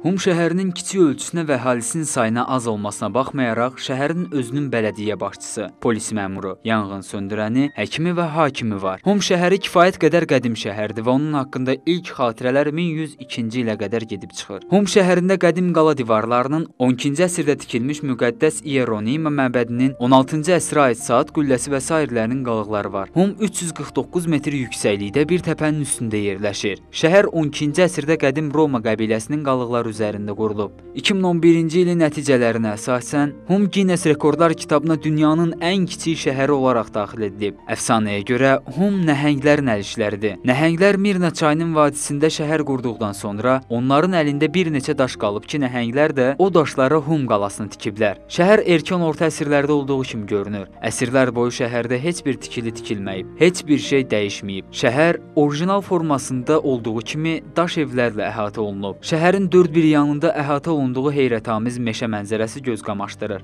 Hum şəhərinin kiçik ölçüsünə və əhalisinin sayına az olmasına baxmayaraq, şəhərin özünün bələdiyyə başçısı, polis məmuru, yanğın söndürəni, həkimi və hakimi var. Hum şəhəri kifayət qədər qədim şəhərdir və onun haqqında ilk xatirələr 1102-ci ilə qədər gedib çıxır. Hum şəhərində qədim qala divarlarının 12-ci əsrdə tikilmiş müqəddəs Ieronima məbədinin 16-cı əsrə aid saat qülləsi və sairlərinin qalıqları var. Hum 349 metr yüksəklikdə bir təpənin üstündə yerləşir. Şəhər 12-ci əsrdə qədim Roma qəbiləsinin qalıqları üzərində qurulub. 2011-ci ilin nəticələrinə əsasən Hum Guinness Rekordlar kitabına dünyanın ən kiçik şəhəri olaraq daxil edilib. Əfsanəyə görə Hum nəhənglərin əlişləridir. Nəhənglər Mirna çayının vadisində şəhər qurduqdan sonra onların əlində bir neçə daş qalıb ki, nəhənglər də o daşlara Hum qalasını tikiblər. Şəhər erkən orta əsrlərdə olduğu kimi görünür. Əsrlər boyu şəhərdə heç bir tikili tikilməyib, heç bir şey dəyişməyib. Şəhər orijinal formasında olduğu kimi daş evlərlə əhatə olunub. Şəhərin dörd bir yanında əhatə olunduğu heyrətamiz meşə mənzərəsi göz qamaşdırır.